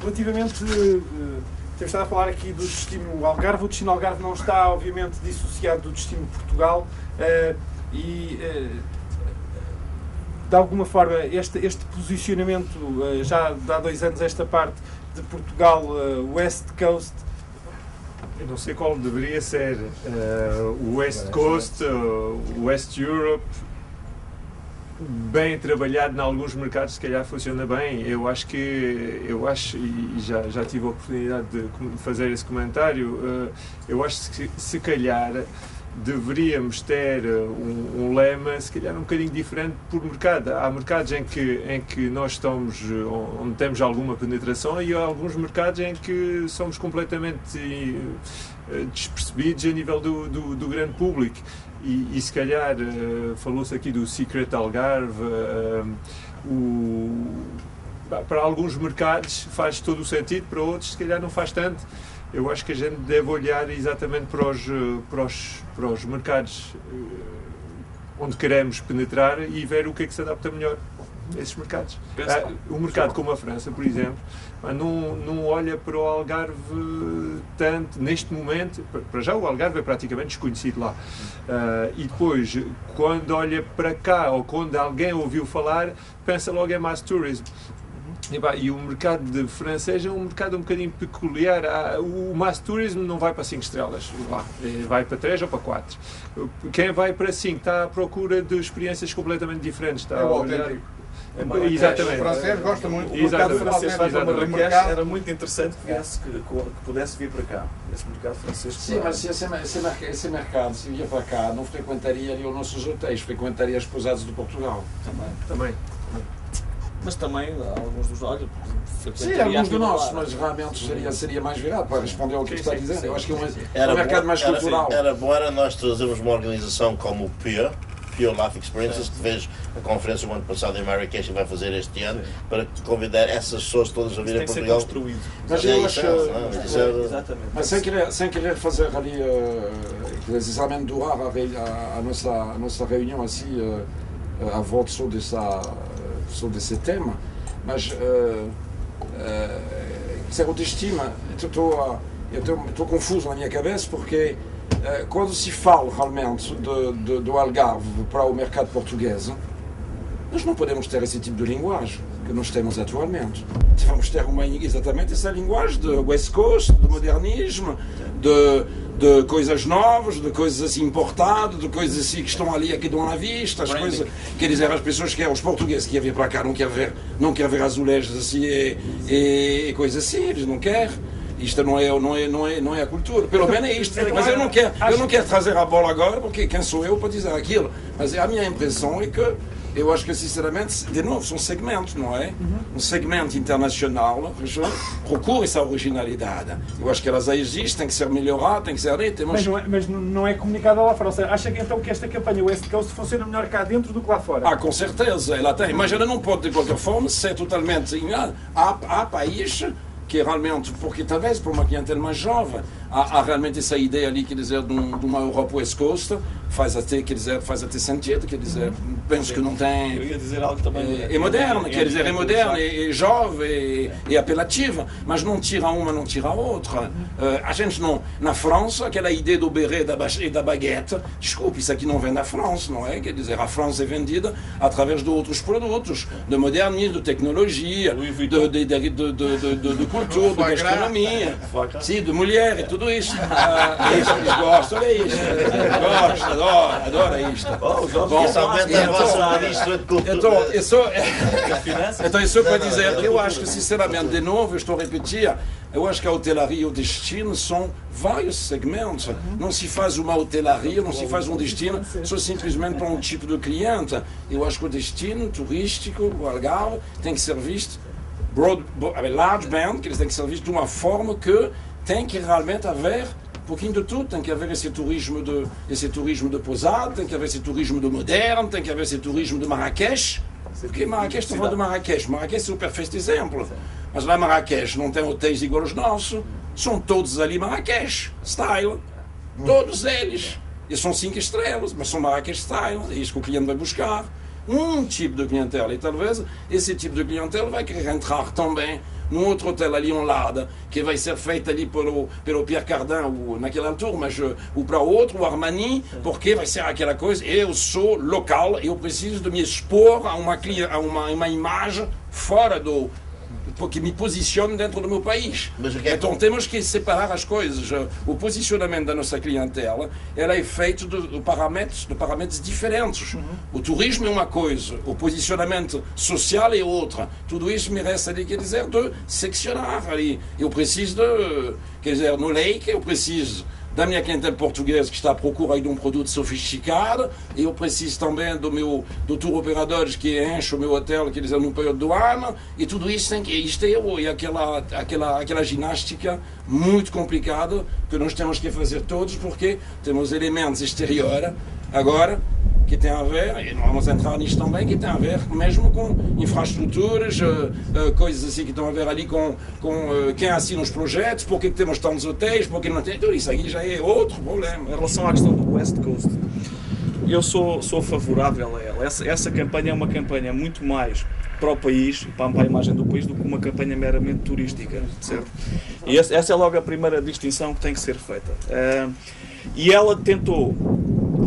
relativamente. Uh, temos estado a falar aqui do destino Algarve. O destino Algarve não está, obviamente, dissociado do destino Portugal. Uh, e. Uh, de alguma forma, este, este posicionamento, já há dois anos, esta parte de Portugal, West Coast, eu não sei qual deveria ser. Uh, West Coast, uh, West Europe, bem trabalhado em alguns mercados se calhar funciona bem eu acho que eu acho e já já tive a oportunidade de fazer esse comentário uh, eu acho que se calhar deveríamos ter um, um, lema se calhar um bocadinho diferente por mercado. Há mercados em que, em que nós estamos, onde temos alguma penetração e há alguns mercados em que somos completamente eh, despercebidos a nível do, do, do grande público. E, e se calhar uh, falou-se aqui do Secret Algarve, uh, o, para alguns mercados faz todo o sentido, para outros se calhar não faz tanto. Eu acho que a gente deve olhar exatamente para os, para os, para os mercados eh, onde queremos penetrar e ver o que é que se adapta melhor esses mercados. Ah, um mercado como a França, por exemplo, não, não olha para o Algarve tanto neste momento. Para já, o Algarve é praticamente desconhecido lá. Uh, e depois, quando olha para cá ou quando alguém ouviu falar, pensa logo em mass tourism. E, o mercado de francês é um mercado um bocadinho peculiar. O mass tourism não vai para 5 estrelas, eh, vai para 3 ou para 4. Quem vai para 5 está à procura de experiências completamente diferentes. Está é o autêntico. É, exatamente. O francês gosta muito. O mercado francês Marrakech era muito interessante que, viesse, que, que, pudesse vir para cá. Esse mercado francês. Sim, mas se esse, esse, esse mercado se vinha para cá, não frequentaria ali os nossos hotéis, frequentaria as pousadas de Portugal. Também. Também mas também alguns dos olha, Sim, alguns de nós, mas realmente seria, seria mais virado para responder ao que está a dizer. Eu acho que é um, era um mercado mais era, cultural. Era bom era nós trazermos uma organização como o PIA, Pure Life Experiences, que fez a conferência o ano passado em Marrakech e vai fazer este ano, Sim. para convidar essas pessoas todas a vir a Portugal. construído. Mas eu acho. Mas sem querer, sem querer fazer ali, uh, durar a, a, a, nossa, a nossa reunião assim, uh, à volta sobre essa sobre esse tema, mas uh, uh, destino, eu estou confuso na minha cabeça porque quando se fala realmente de, de, do Algarve para o mercado português, nós não podemos ter esse tipo de linguagem que nós temos atualmente. Vamos ter uma, exatamente essa linguagem de West Coast, de modernismo, de, de coisas novas, de coisas assim importadas, de coisas assim que estão ali, aqui dão à vista, as coisas, quer dizer, as pessoas que os portugueses que querem vir para cá não querem ver, não querem ver azulejos assim e, e, e coisas assim, eles não querem isto não é, não é, não é, não é a cultura. Pelo menos é isto. Mas eu não quero, eu não quero trazer a bola agora, porque quem sou eu para dizer aquilo? Mas a minha impressão é que eu acho que, sinceramente, de novo, são segmentos, não é? Uhum. Um segmento internacional procura essa originalidade. Eu acho que elas aí existem, tem que ser melhorada, tem que ser. Temos... Mas, não é, mas não é comunicada lá fora. Seja, acha que então que esta campanha West Coast funciona melhor cá dentro do que lá fora? Ah, com certeza, ela tem. Mas ela não pode, de qualquer forma, ser totalmente. Há, há países que realmente, porque talvez para uma clientela mais jovem, há, há realmente essa ideia ali, quer dizer, de, de uma Europa West Coast, faz até, quer dizer, faz até sentido, quer dizer, uhum. penso que não tem... Eu ia dizer algo também... É, né? é, é, é moderno, quer dizer, é moderno, é, jovem, é, é, apelativa, mas não tira uma, não tira outra. Uhum. Eh, a gente não... Na França, aquela ideia do beret e da baguete, desculpe, isso aqui não vem da França, não é? Quer dizer, a França é vendida através de outros produtos, de modernismo, de tecnologia, de, de, de, de, cultura, de gastronomia, sim, de mulher e tudo isso. Ah, isso eles gostam, é isso. Eles gostam, adora, adora isto. Bom, Principalmente a vossa ministra de Cultura. Então, eu sou, então, isso para dizer, eu acho que, sinceramente, de novo, estou a repetir, eu acho que a hotelaria e o destino são vários segmentos. Não se faz uma hotelaria, não se faz um destino só simplesmente para um tipo de cliente. Eu acho que o destino turístico, o Algarve, tem que ser visto broad, large band, que eles têm que ser vistos de uma forma que tem que realmente haver pouquinho de tudo. Tem que haver esse turismo de, esse turismo de pousada, tem que haver esse turismo de moderno, tem que haver esse turismo de Marrakech. Porque Marrakech, estou falando de Marrakech. Marrakech é o perfeito exemplo. Mas lá Marrakech não tem hotéis iguais aos nossos. São todos ali Marrakech, style. Todos eles. E são cinco estrelas, mas são Marrakech style. É isso que o cliente vai buscar. Um tipo de clientela. E talvez esse tipo de clientela vai querer entrar também num outro hotel ali ao lado, que vai ser feito ali pelo, pelo Pierre Cardin ou, naquela altura, mas ou para outro, o Armani, porque vai ser aquela coisa. Eu sou local, eu preciso de me expor a uma, a uma, uma imagem fora do, que me posicione dentro do meu país. É então temos que separar as coisas. O posicionamento da nossa clientela ela é feito de, de parâmetros, de parâmetros diferentes. Uhum. O turismo é uma coisa, o posicionamento social é outra. Tudo isso merece ali, quer dizer, de seccionar ali. Eu preciso de, quer dizer, no Lake, eu preciso da minha clientela portuguesa que está à procura de um produto sofisticado. E eu preciso também do meu do tour operadores que enche o meu hotel que eles no período do ano. E tudo isso tem que isto é, aquela aquela aquela ginástica muito complicada que nós temos que fazer todos porque temos elementos exteriores agora que tem a ver, e não vamos entrar nisto também, que tem a ver mesmo com infraestruturas, uh, uh, coisas assim que estão a ver ali com, com uh, quem assina os projetos, porque temos tantos hotéis, porque não tem. Tudo isso aí já é outro problema. Em relação à questão do West Coast, eu sou, sou favorável a ela. Essa, essa campanha é uma campanha muito mais para o país, para a imagem do país, do que uma campanha meramente turística, certo? E essa é logo a primeira distinção que tem que ser feita. e ela tentou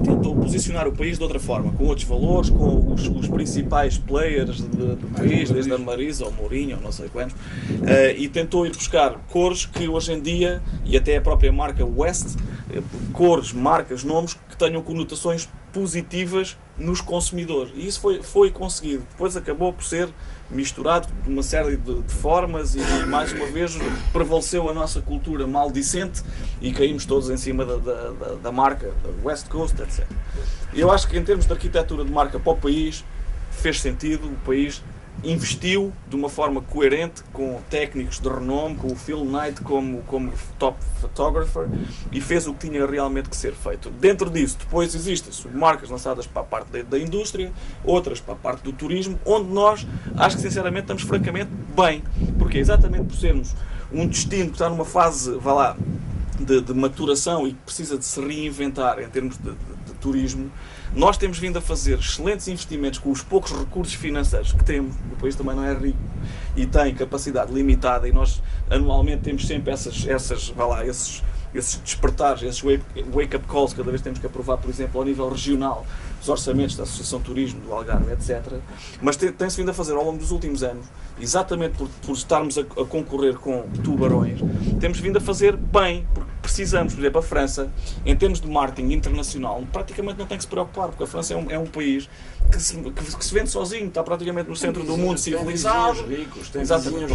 tentou posicionar o país de outra forma, com outros valores, com os, os principais players de, do país, desde a Marisa ao Mourinho, não sei quantos, uh, e tentou ir buscar cores que hoje em dia, e até a própria marca West, uh, cores, marcas, nomes que tenham conotações positivas nos consumidores. E isso foi, foi conseguido. Depois acabou por ser misturado de uma série de, de, formas e, mais uma vez, prevaleceu a nossa cultura maldicente e caímos todos em cima da, da, da, da marca, da West Coast, etc. Eu acho que, em termos de arquitetura de marca para o país, fez sentido. O país investiu de uma forma coerente com técnicos de renome, com o Phil Knight como, como top photographer e fez o que tinha realmente que ser feito. Dentro disso, depois existem submarcas lançadas para a parte da, da, indústria, outras para a parte do turismo, onde nós, acho que sinceramente, estamos francamente bem. Porque exatamente por sermos um destino que está numa fase, vá lá, de, de maturação e que precisa de se reinventar em termos de, de, turismo, nós temos vindo a fazer excelentes investimentos com os poucos recursos financeiros que temos. O país também não é rico e tem capacidade limitada e nós anualmente temos sempre essas, essas, vá lá, esses, esses despertares, esses wake-up calls, cada vez temos que aprovar, por exemplo, ao nível regional, os orçamentos da Associação Turismo do Algarve, etc. Mas tem-se vindo a fazer ao longo dos últimos anos, exatamente por, por estarmos a, a concorrer com tubarões, temos vindo a fazer bem, precisamos, por exemplo, a França, em termos de marketing internacional, praticamente não tem que se preocupar, porque a França é um, é um país que se, que, que se, vende sozinho, está praticamente no centro do mundo civilizado. Ricos, tem, Exatamente,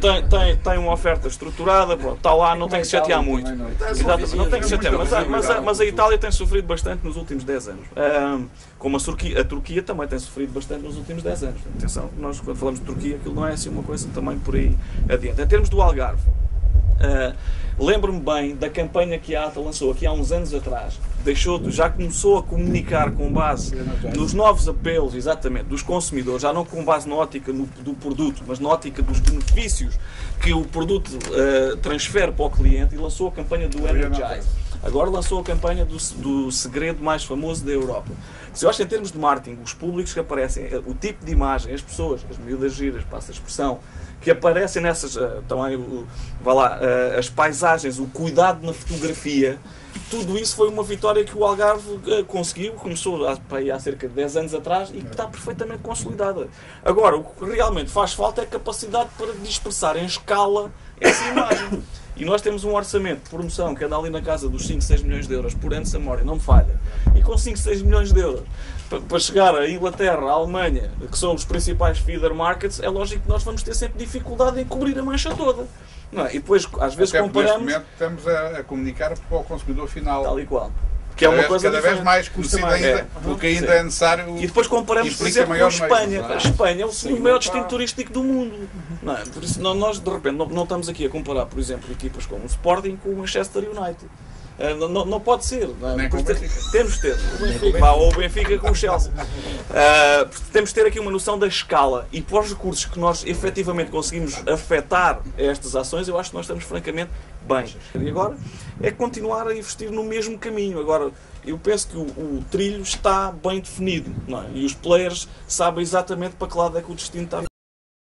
tem, tem, tem uma oferta estruturada, pronto, está lá, não tem que se chatear muito. Exatamente, não tem que se chatear, mas, a, mas, a, mas a Itália tem sofrido bastante nos últimos 10 anos. Um, como a Turquia, a Turquia também tem sofrido bastante nos últimos 10 anos. Atenção, nós quando falamos de Turquia, aquilo não é assim uma coisa também por aí adiante. Em termos do Algarve, Uh, Lembro-me bem da campanha que a ATA lançou aqui há uns anos atrás. Deixou, já começou a comunicar com base nos novos apelos, exatamente, dos consumidores, já não com base na ótica no, do produto, mas na ótica dos benefícios que o produto uh, transfere para o cliente e lançou a campanha do Energize. Agora lançou a campanha do, do segredo mais famoso da Europa. Se eu acho em termos de marketing, os públicos que aparecem, eh, o tipo de imagem, as pessoas, as miúdas giras, passa a expressão, que aparecem nessas, uh, também, vá lá, uh, as paisagens, o cuidado na fotografia, tudo isso foi uma vitória que o Algarve conseguiu, começou há, cerca de 10 anos atrás e que está perfeitamente consolidada. Agora, o que realmente faz falta é capacidade para dispersar em escala essa imagem. E nós temos um orçamento de promoção que anda ali na casa dos 5, 6 milhões de euros por ano, se a memória não me falha. E com 5, 6 milhões de euros para chegar à Inglaterra, à Alemanha, que são os principais feeder markets, é lógico que nós vamos ter sempre dificuldade em cobrir a mancha toda. Não é? E depois, às vezes, Até comparamos. Neste momento, estamos a, a comunicar para o consumidor final. Tal e qual. Que é uma coisa cada vez mais conhecida ainda, é. porque ainda Sim. é necessário. E depois comparamos, por exemplo, com a Espanha. A Espanha é o segundo maior destino turístico do mundo. Não é? Por isso, nós, de repente, não, não estamos aqui a comparar, por exemplo, equipas como o Sporting com o Manchester United. Uh, não, não, pode ser. Não é? temos de ter. O Benfica, ou o Benfica com o Chelsea. Uh, temos de ter aqui uma noção da escala e para os recursos que nós efetivamente conseguimos afetar estas ações, eu acho que nós estamos francamente bem. E agora é continuar a investir no mesmo caminho. Agora, eu penso que o, o trilho está bem definido é? e os players sabem exatamente para que lado é que o destino está.